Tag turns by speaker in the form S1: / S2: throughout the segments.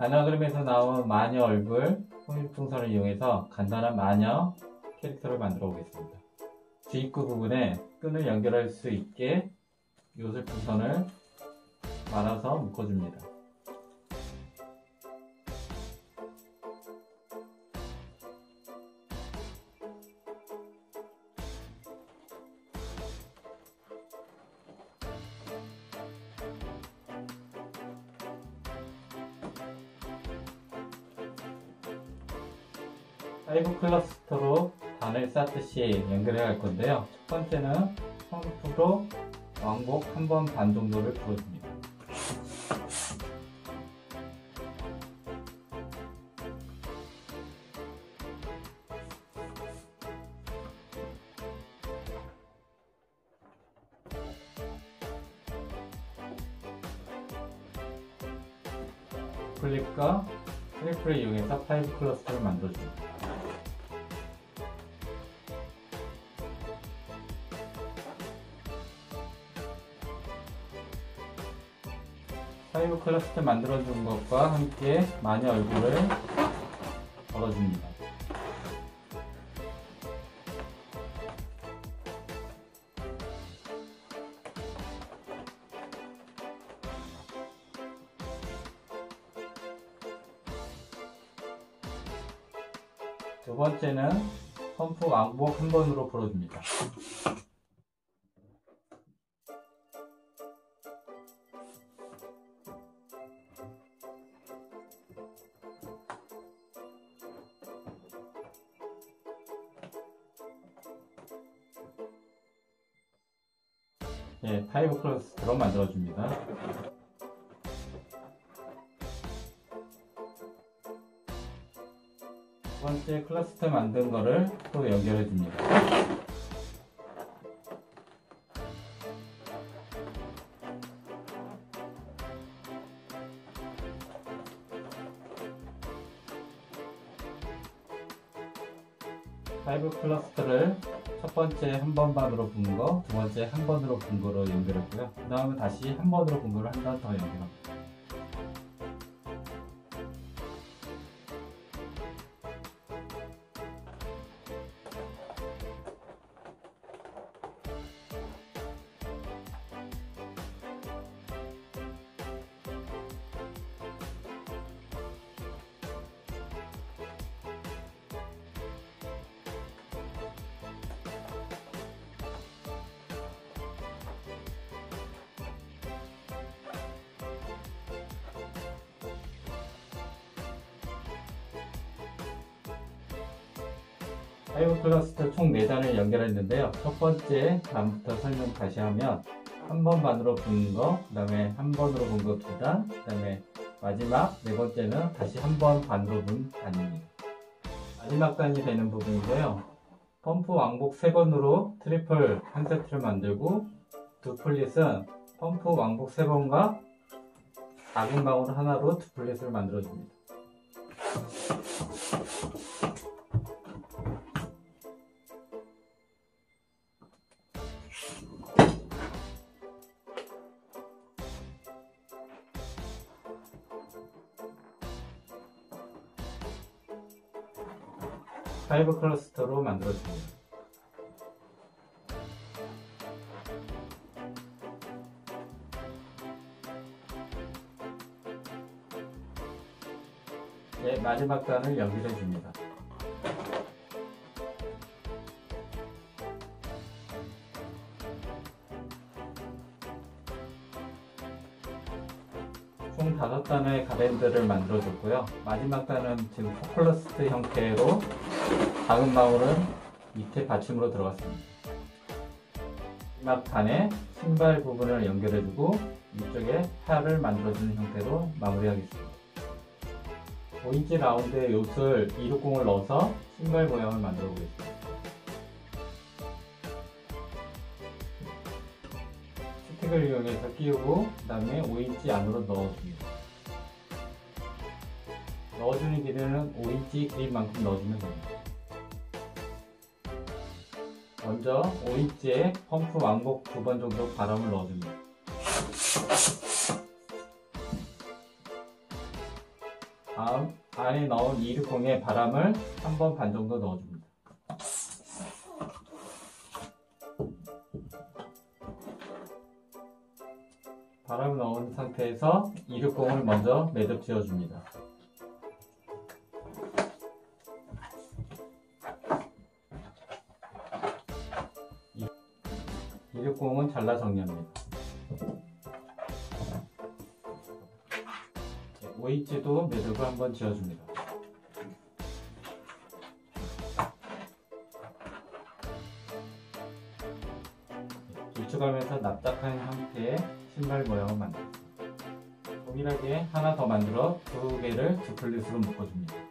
S1: 아나그램에서 나온 마녀 얼굴 홍익풍선을 이용해서 간단한 마녀 캐릭터를 만들어 보겠습니다. 주입구 부분에 끈을 연결할 수 있게 요술풍선을 말아서 묶어줍니다. five cluster로 단을 쌓듯이 연결해 갈 건데요. 첫 번째는 펌프로 왕복 한 번 반 정도를 불어줍니다. 클립과 triple을 이용해서 five cluster를 만들어줍니다. five cluster 만들어준 것과 함께 마녀 얼굴을 걸어줍니다. 두 번째는 펌프 왕복 한 번으로 불어줍니다. 예, 파이브 클러스터로 만들어줍니다. 두 번째 클러스터 만든 거를 또 연결해 줍니다. five cluster를 첫 번째 한 번 반으로 분 거, 두 번째 한 번으로 분 거로 연결했고요. 그 다음에 다시 한 번으로 분 거를 한 번 더 연결합니다. five cluster 총 4단을 연결했는데요. 첫 번째 단부터 설명 다시 하면 한 번 반으로 분 거, 그 다음에 한 번으로 분 거 두 단, 그 다음에 마지막 네 번째는 다시 한 번 반으로 분 단입니다. 마지막 단이 되는 부분인데요. 펌프 왕복 3번으로 triple 한 세트를 만들고 duplet은 펌프 왕복 3번과 작은 방울 하나로 duplet을 만들어줍니다. five cluster로 만들어줍니다. 네, 마지막 단을 연결해 줍니다. 총 5단의 garland를 만들어줬고요. 마지막 단은 지금 four cluster 형태로 작은 마울은 밑에 받침으로 들어갔습니다. 마지막 단에 신발 부분을 연결해주고 위쪽에 팔을 만들어주는 형태로 마무리하겠습니다. 5인치 라운드의 요술 260을 넣어서 신발 모양을 만들어 보겠습니다. 스틱을 이용해서 끼우고 그 다음에 5인치 안으로 넣어줍니다. 넣어주는 길이는 5인치 길이만큼 넣어주면 됩니다. 먼저 5인치에 펌프 왕복 두번 정도 바람을 넣어줍니다. 다음 안에 넣은 이륙공에 바람을 한번반 정도 넣어줍니다. 바람을 넣은 상태에서 이륙공을 먼저 매듭 지어줍니다. 이륙공은 잘라 정리합니다. 오이지도 매듭을 한번 지어줍니다. 길쭉하면서 납작한 형태의 신발 모양을 만듭니다. 동일하게 하나 더 만들어 두 개를 두 플릿으로 묶어줍니다.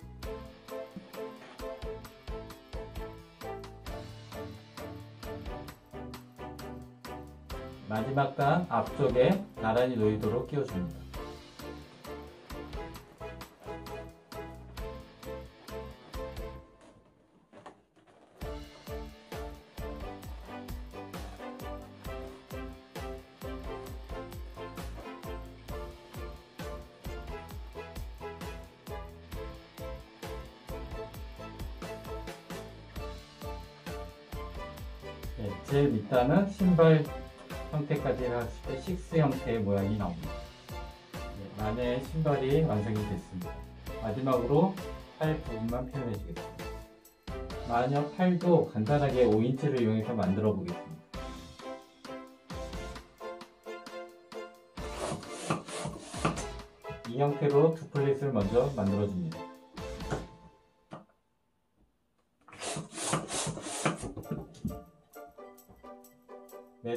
S1: 마지막 단 앞쪽에 나란히 놓이도록 끼워줍니다. 네, 제일 밑단은 신발 형태까지 했을 때 식스 형태의 모양이 나옵니다. 네, 안에 신발이 완성이 됐습니다. 마지막으로 팔 부분만 표현해 주겠습니다. 마녀 팔도 간단하게 5인치를 이용해서 만들어 보겠습니다. 이 형태로 두 플릿을 먼저 만들어 줍니다.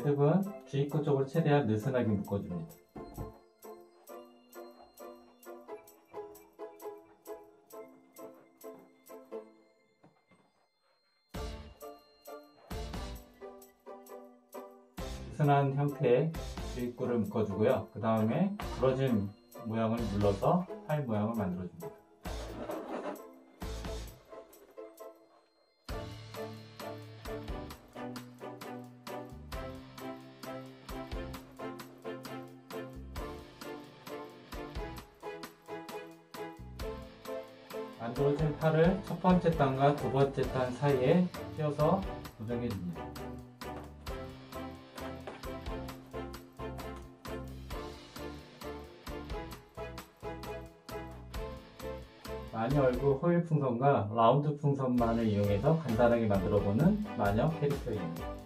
S1: 매듭은 주입구 쪽을 최대한 느슨하게 묶어줍니다. 느슨한 형태의 주입구를 묶어주고요. 그 다음에 부러진 모양을 눌러서 팔 모양을 만들어줍니다. 만들어진 팔을 첫 번째 단과 두 번째 단 사이에 끼워서 고정해 줍니다. 마녀 얼굴 호일 풍선과 라운드 풍선만을 이용해서 간단하게 만들어보는 마녀 캐릭터입니다.